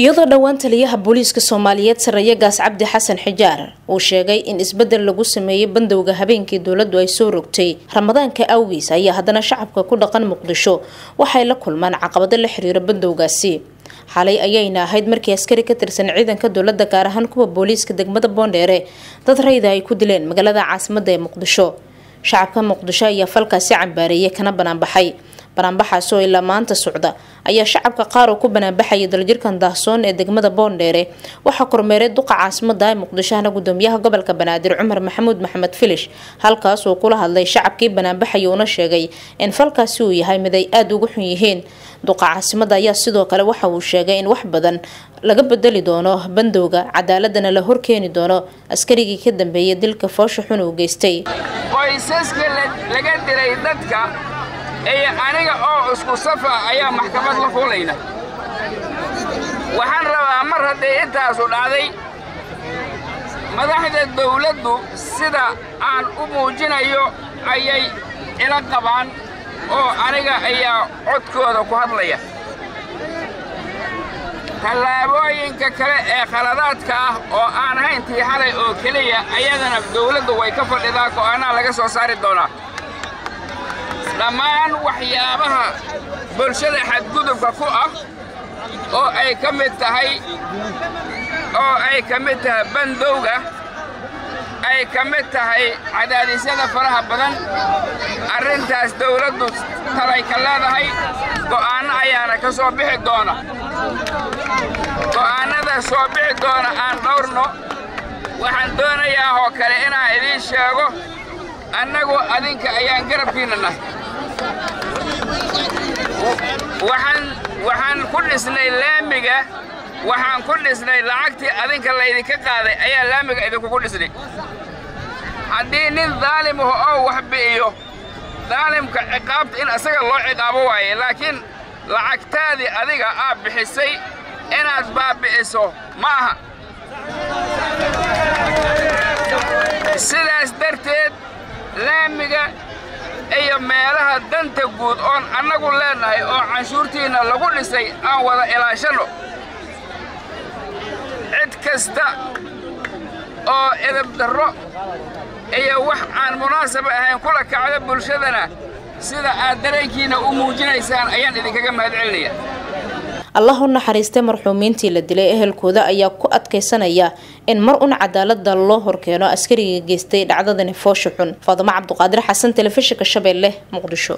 iyadoo dhowaan taliyaha booliiska soomaaliyeed sareeye gaas cabdi xasan xijaar uu sheegay in isbeddel lagu sameeyey bandowga habeenkii dowladdu ay soo rogtay. Ramadaanka awgiis ayaa haddana shacabka ku dhaqan muqdisho waxay la kulmaan caqabado la xiriira bandowgaasi. Xalay ayayna ahayd markii askari ka tirsan ciidanka dowladda gaar ahaan kuwa booliiska degmada boondheere. Dad rayda ay ku dileen magaalada caasimada ee muqdisho. Shacabka muqdisho ayaa falkaasi cambaareeyay kana banaanbaxay banaanbaxaasi oo ilaa maanta socda. Ayaa shacabka qaar oo ku banaanbaxaya daljirkan daahsoon ee degmada boondheere. Waxaa kormeeray duqa caasimada ee muqdishohana gudoomiyaha gobolka banaadir cumar maxamuud maxamed filish. Halkaas uu kula hadlay shacabkii banaanbaxaya una sheegay in falkaasi uu yahay mid ay aada ugu xun yihiin. Duqa caasimada ayaa sidoo kale waxa uu sheegay in wax badan laga bedeli doono bandowga cadaaladana la horkeeni doono. Askarigii ka dambeeyay dilka foosha xun uu geystay iyo aniga oo isku safa ayaa maxkamad la fuulayna waxaan rabaa mar hadday intaasu dhacday madaxda dawladdu sida aan u muujinayo ayay ila qabaan oo aniga ayaa codkooda ku hadlaya. Tallaabooyinka kale ee khaladaadka ah oo aan hayntii xalay oo keliya ayadana dawladdu way ka fadhidaa go'aanaa laga soo saari doonaa dhammaan waxyaabaha bulshada xadgudubka ku ah oo ay ka mid tahay oo ay ka mid tahay bandowga ay ka mid tahay cadaadisyada faraha badan arrintaas dawladdu talay ka leedahay go'aanno ayaana ka soo bixi doona. Go'aannada soo bixi doona aan dhowrno waxaan doonayaa oo kale inaan idiin sheego annagu adinka ayaan garabkiinna nahay waxaan ku dhisnay laamiga waxaan ku dhisnay lacagtii adinka laydinka qaaday ayaa laamiga idinkugu dhisnay. Haddii nin daalimaho oo wax bi'iyo daalimka ciqaabta in isaga loo ciqaabo waaye laakiin lacagtaadii adiga aad bixisay inaad baabbi'iso ma aha sidaas darteed laamiga iyo meelaha danta guud oon annagu leennahay oo canshuurtiinna lagu dhisay aan wada ilaashanno cid kasta oo edabdarro iyo wax aan munaasaba ahayn kula kacdo bulshadana sida aad dareenkiinna u muujinaysaan ayaan idinkaga mahad celinaya u naxariistay marxuumiintii la dilay ehelkooda ayaa ku adkaysanaya in mar un cadaalada loo horkeeno askarigii geystay dhacdadani foosha xun. Faadimo cabduqaadir xasan telefishinka shabeelle muqdisho